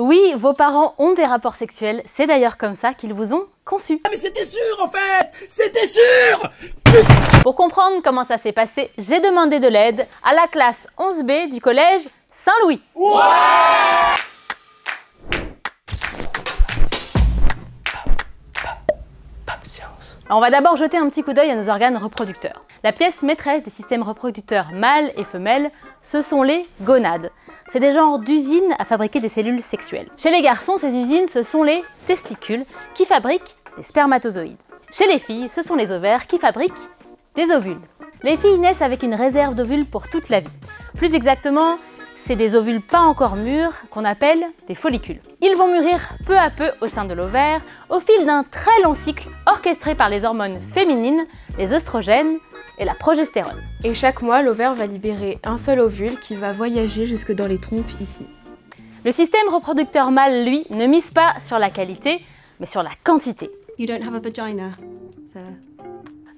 Oui, vos parents ont des rapports sexuels, c'est d'ailleurs comme ça qu'ils vous ont conçu. Ah mais c'était sûr en fait! C'était sûr! Pour comprendre comment ça s'est passé, j'ai demandé de l'aide à la classe 11B du collège Saint-Louis. Alors, on va d'abord jeter un petit coup d'œil à nos organes reproducteurs. La pièce maîtresse des systèmes reproducteurs mâles et femelles, ce sont les gonades. C'est des genres d'usines à fabriquer des cellules sexuelles. Chez les garçons, ces usines, ce sont les testicules qui fabriquent des spermatozoïdes. Chez les filles, ce sont les ovaires qui fabriquent des ovules. Les filles naissent avec une réserve d'ovules pour toute la vie. Plus exactement, c'est des ovules pas encore mûrs qu'on appelle des follicules. Ils vont mûrir peu à peu au sein de l'ovaire au fil d'un très long cycle orchestré par les hormones féminines, les œstrogènes et la progestérone. Et chaque mois, l'ovaire va libérer un seul ovule qui va voyager jusque dans les trompes ici. Le système reproducteur mâle, lui, ne mise pas sur la qualité, mais sur la quantité. You don't have a vagina, sir.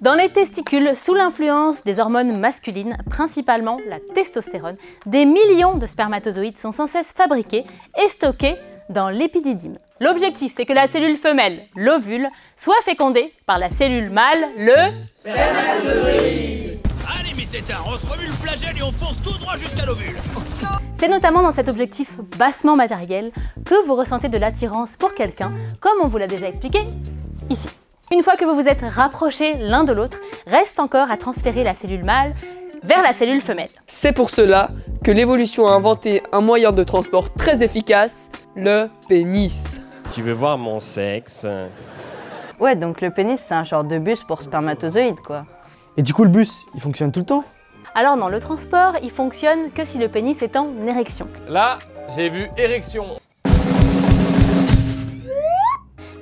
Dans les testicules, sous l'influence des hormones masculines, principalement la testostérone, des millions de spermatozoïdes sont sans cesse fabriqués et stockés dans l'épididyme. L'objectif, c'est que la cellule femelle, l'ovule, soit fécondée par la cellule mâle, le Allez mes tétards, on se remue le flagelle et on fonce tout droit jusqu'à l'ovule C'est notamment dans cet objectif bassement matériel que vous ressentez de l'attirance pour quelqu'un, comme on vous l'a déjà expliqué ici. Une fois que vous vous êtes rapprochés l'un de l'autre, reste encore à transférer la cellule mâle vers la cellule femelle. C'est pour cela que l'évolution a inventé un moyen de transport très efficace, le pénis. Tu veux voir mon sexe? Ouais, donc le pénis, c'est un genre de bus pour spermatozoïdes, quoi. Et du coup, le bus, il fonctionne tout le temps? Alors non, le transport, il fonctionne que si le pénis est en érection. Là, j'ai vu érection.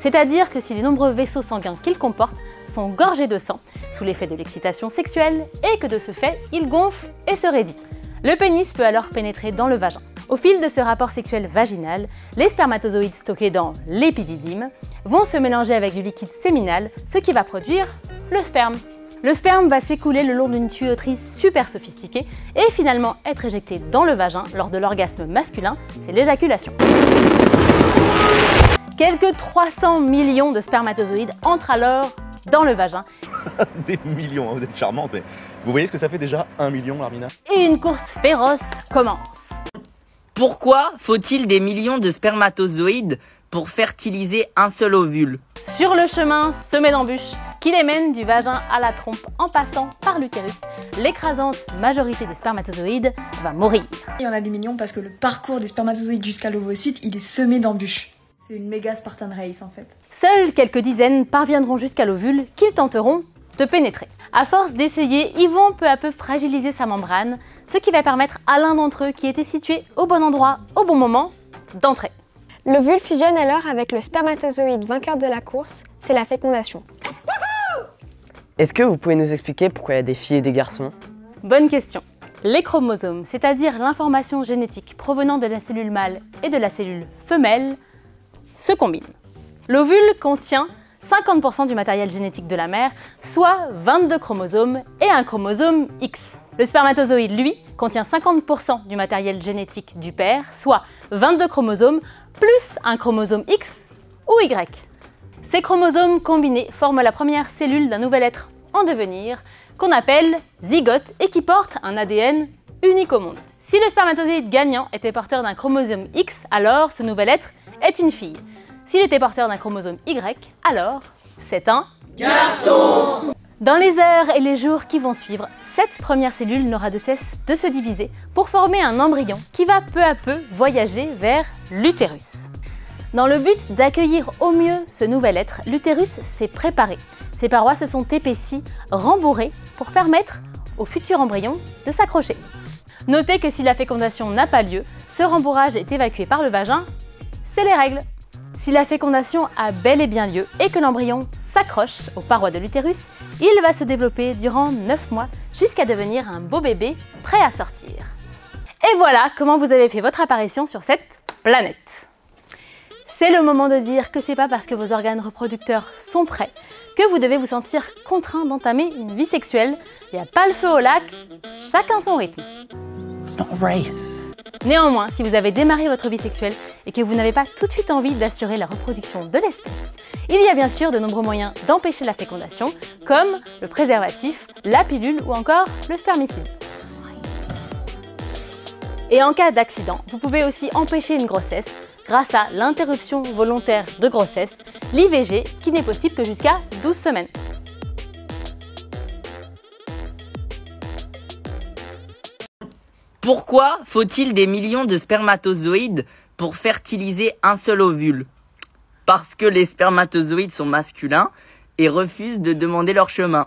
C'est-à-dire que si les nombreux vaisseaux sanguins qu'il comporte sont gorgés de sang, sous l'effet de l'excitation sexuelle, et que de ce fait, il gonfle et se raidit. Le pénis peut alors pénétrer dans le vagin. Au fil de ce rapport sexuel vaginal, les spermatozoïdes stockés dans l'épididyme vont se mélanger avec du liquide séminal, ce qui va produire le sperme. Le sperme va s'écouler le long d'une tuyauterie super sophistiquée et finalement être éjecté dans le vagin lors de l'orgasme masculin, c'est l'éjaculation. Quelques 300 millions de spermatozoïdes entrent alors dans le vagin Des millions, hein, vous êtes charmante, mais vous voyez ce que ça fait déjà un million, Larmina et une course féroce commence. Pourquoi faut-il des millions de spermatozoïdes pour fertiliser un seul ovule? Sur le chemin semé d'embûches qui les mène du vagin à la trompe en passant par l'utérus, l'écrasante majorité des spermatozoïdes va mourir. Il y en a des millions parce que le parcours des spermatozoïdes jusqu'à l'ovocyte, il est semé d'embûches. C'est une méga Spartan Race en fait. Seules quelques dizaines parviendront jusqu'à l'ovule qu'ils tenteront de pénétrer. À force d'essayer, ils vont peu à peu fragiliser sa membrane, ce qui va permettre à l'un d'entre eux qui était situé au bon endroit au bon moment d'entrer. L'ovule fusionne alors avec le spermatozoïde vainqueur de la course, c'est la fécondation. Est-ce que vous pouvez nous expliquer pourquoi il y a des filles et des garçons? Bonne question. Les chromosomes, c'est-à-dire l'information génétique provenant de la cellule mâle et de la cellule femelle, se combinent. L'ovule contient 50% du matériel génétique de la mère, soit 22 chromosomes et un chromosome X. Le spermatozoïde, lui, contient 50% du matériel génétique du père, soit 22 chromosomes plus un chromosome X ou Y. Ces chromosomes combinés forment la première cellule d'un nouvel être en devenir qu'on appelle zygote et qui porte un ADN unique au monde. Si le spermatozoïde gagnant était porteur d'un chromosome X, alors ce nouvel être est une fille. S'il était porteur d'un chromosome Y, alors c'est un garçon Dans les heures et les jours qui vont suivre, cette première cellule n'aura de cesse de se diviser pour former un embryon qui va peu à peu voyager vers l'utérus. Dans le but d'accueillir au mieux ce nouvel être, l'utérus s'est préparé. Ses parois se sont épaissies, rembourrées, pour permettre au futur embryon de s'accrocher. Notez que si la fécondation n'a pas lieu, ce rembourrage est évacué par le vagin, c'est les règles. Si la fécondation a bel et bien lieu et que l'embryon s'accroche aux parois de l'utérus, il va se développer durant 9 mois jusqu'à devenir un beau bébé prêt à sortir. Et voilà comment vous avez fait votre apparition sur cette planète. C'est le moment de dire que c'est pas parce que vos organes reproducteurs sont prêts que vous devez vous sentir contraint d'entamer une vie sexuelle. Il n'y a pas le feu au lac, chacun son rythme. Néanmoins, si vous avez démarré votre vie sexuelle et que vous n'avez pas tout de suite envie d'assurer la reproduction de l'espèce, il y a bien sûr de nombreux moyens d'empêcher la fécondation, comme le préservatif, la pilule ou encore le spermicide. Et en cas d'accident, vous pouvez aussi empêcher une grossesse grâce à l'interruption volontaire de grossesse, l'IVG, qui n'est possible que jusqu'à 12 semaines. Pourquoi faut-il des millions de spermatozoïdes pour fertiliser un seul ovule? Parce que les spermatozoïdes sont masculins et refusent de demander leur chemin.